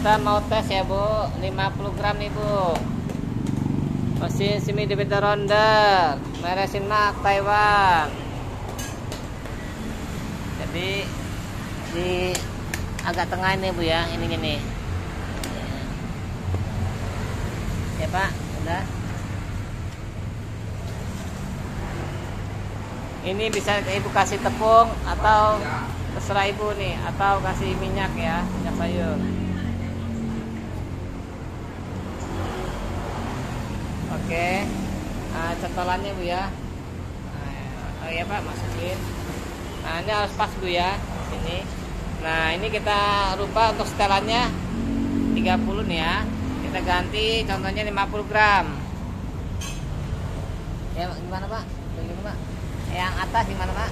kita mau tes ya bu. 50 gram nih bu. Mesin semi debitor ronda meresin mak Taiwan. Jadi di agak tengah ini bu ya. Ini gini. Ya pak. Udah. Ini bisa ibu kasih tepung atau terserah ibu nih atau kasih minyak ya minyak sayur oke. Nah, centolannya bu ya. Nah, oh ya pak masukin. Nah ini harus pas bu ya ini nah ini kita rubah untuk setelannya 30 nih ya. Kita ganti contohnya 50 gram. Ya gimana pak? Gimana pak. Yang atas gimana pak?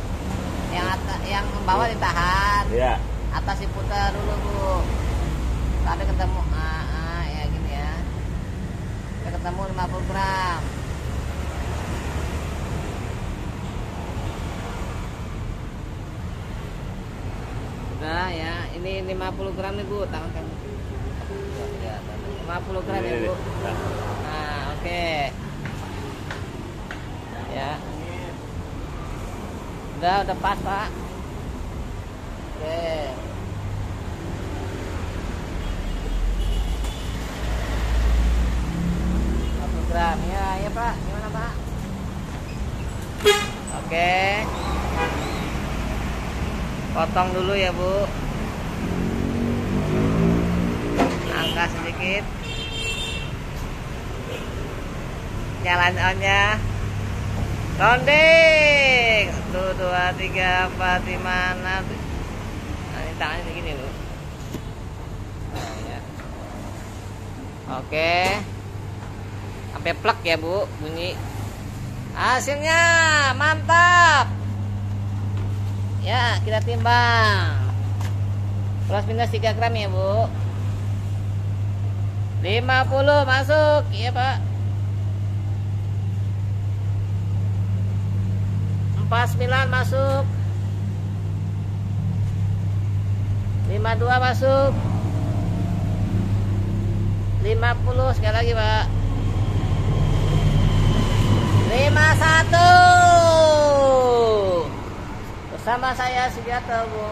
Yang atas yang bawah ditahan. Iya. atas diputar dulu bu. Sampai ketemu ah, ah, ya gini ya sampai ketemu 50 gram. Udah ya ini 50 gram nih bu tangan kamu. ya, 50 gram ya bu. Nah oke. Ya. Udah udah pas pak oke satu gram ya pak. Gimana pak? Oke. Potong dulu ya bu. Angkat sedikit. Nyalain onnya. Ronding Satu, dua, tiga, empat, lima, enam. Nah ini tangannya segini bu. Nah, ya. Oke Sampai plek ya bu Bunyi. Hasilnya mantap. Ya kita timbang. Plus minus 3 gram ya bu. 50 masuk. Iya pak. 49 masuk. 52 masuk. 50 sekali lagi pak 51 bersama saya Sugiarto bu